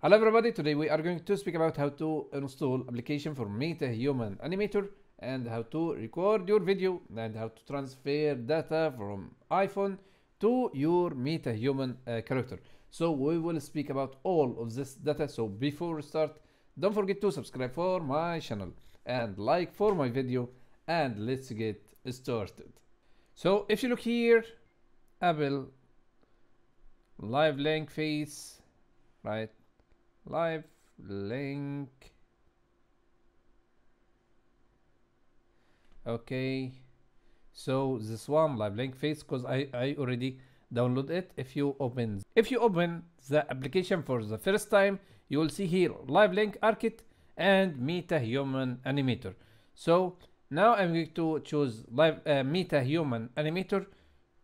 Hello everybody, today we are going to speak about how to install application for MetaHuman Animator and how to record your video and how to transfer data from iPhone to your MetaHuman uh, character. So we will speak about all of this data. So before we start, don't forget to subscribe for my channel and like for my video and let's get started. So if you look here, Apple live link face, right? Live link. Okay. So this one live link face because I, I already download it. If you open if you open the application for the first time you will see here live link ARKit and meta human animator. So now i'm going to choose live uh, meta human animator.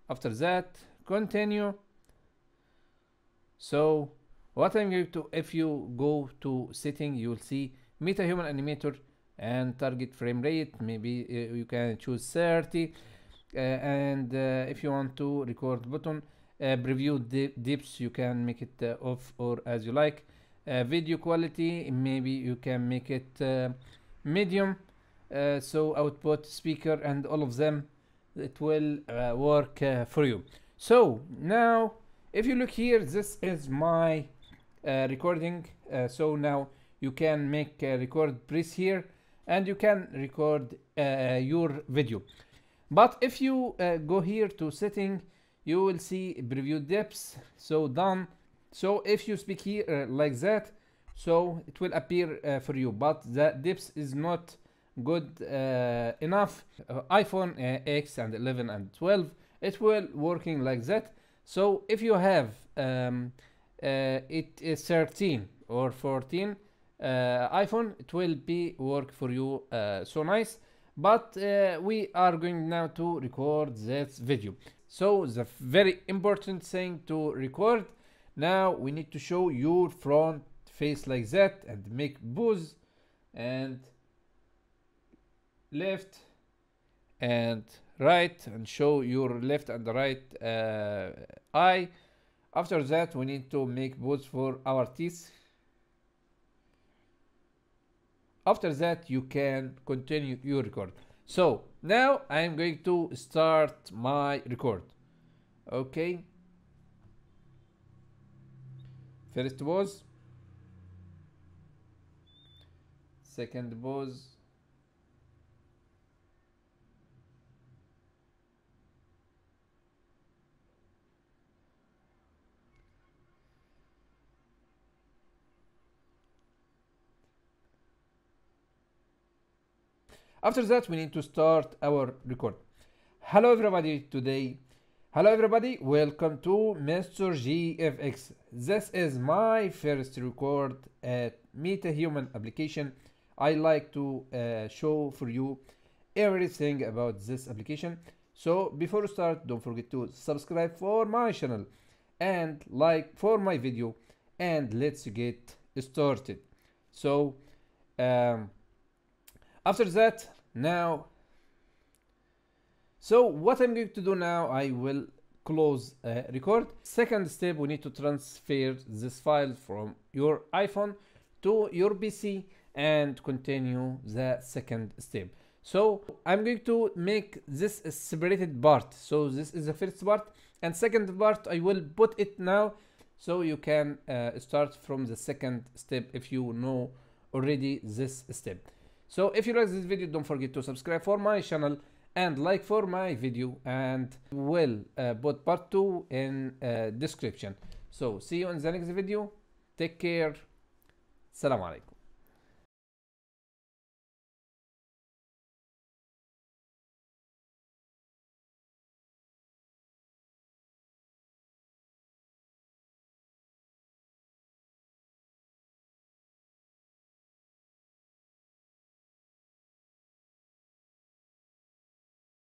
After that continue. So what I'm going to if you go to setting you will see meta human animator and target frame rate. Maybe uh, you can choose 30 uh, and uh, if you want to record button uh, preview dips you can make it uh, off or as you like. Uh, video quality maybe you can make it medium. So output speaker and all of them it will work for you. So now if you look here this is my recording. Uh, so now you can make a record press here and you can record uh, your video. But if you go here to setting you will see preview depths. So done. So if you speak here like that so it will appear uh, for you. But the depth is not good uh, enough. Uh, iphone x and 11 and 12 it will working like that. So if you have um, uh, it is 13 or 14 uh, iphone. It will be work for you uh, so nice. But we are going now to record this video. So the very important thing to record now we need to show your front face like that and make pose and left and right and show your left and right uh, eye after that we need to make boots for our teeth. After that you can continue your record. So now I am going to start my record. Okay. First pose second pose After that, we need to start our record. Hello everybody today. Hello everybody, welcome to Mr. GFX. This is my first record at MetaHuman application. I like to uh, show for you everything about this application. So before we start, don't forget to subscribe for my channel and like for my video and let's get started. So um, after that now so what i'm going to do now i will close uh, record. Second step we need to transfer this file from your iphone to your pc and continue the second step. So i'm going to make this a separated part. So this is the first part. And second part i will put it now so you can uh, start from the second step if you know already this step so if you like this video, don't forget to subscribe for my channel and like for my video and will uh, put part 2 in uh, description. So see you in the next video. Take care. Salam alaikum.